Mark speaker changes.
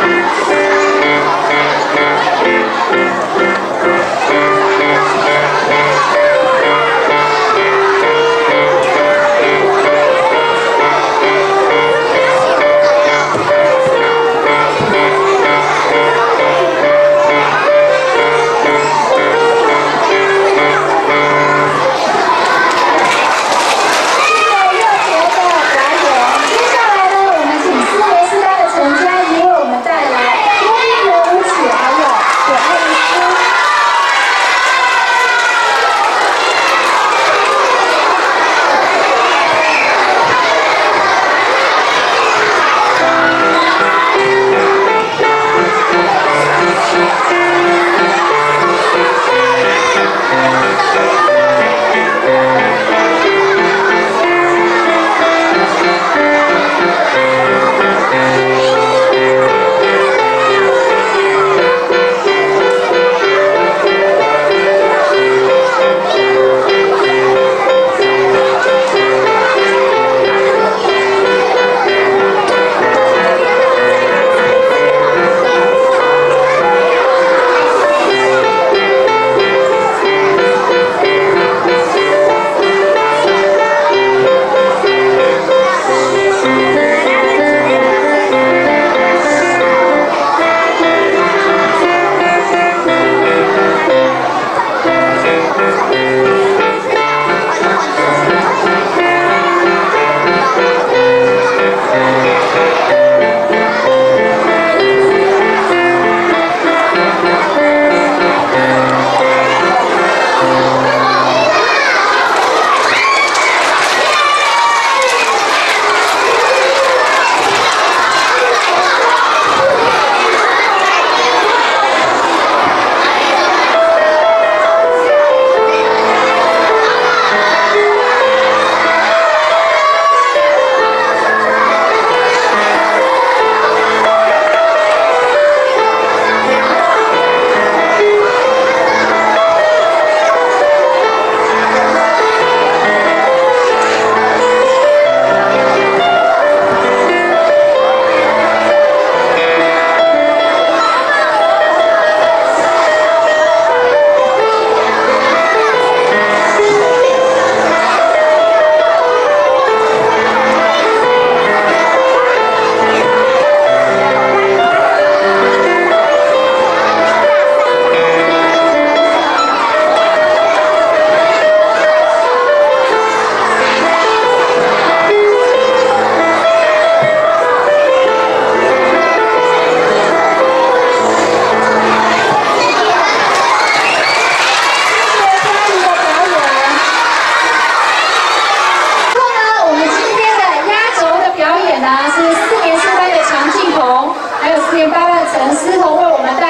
Speaker 1: Yeah. 陈思诚为我们带